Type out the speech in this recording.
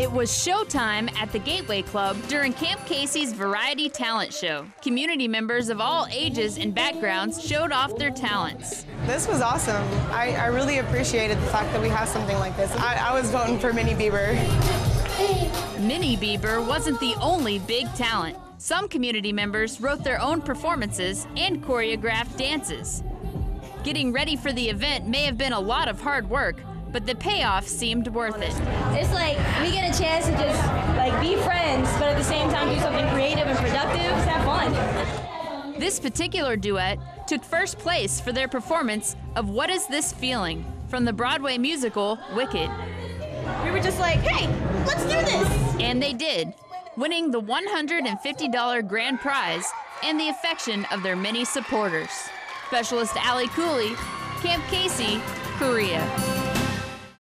It was showtime at the Gateway Club during Camp Casey's Variety Talent Show. Community members of all ages and backgrounds showed off their talents. This was awesome. I, I really appreciated the fact that we have something like this. I, I was voting for Minnie Bieber. Minnie Bieber wasn't the only big talent. Some community members wrote their own performances and choreographed dances. Getting ready for the event may have been a lot of hard work, but the payoff seemed worth it. It's like we get a chance to just like be friends, but at the same time do something creative and productive. Just have fun. This particular duet took first place for their performance of What Is This Feeling from the Broadway musical Wicked. We were just like, hey, let's do this. And they did, winning the $150 grand prize and the affection of their many supporters. Specialist Ali Cooley, Camp Casey, Korea.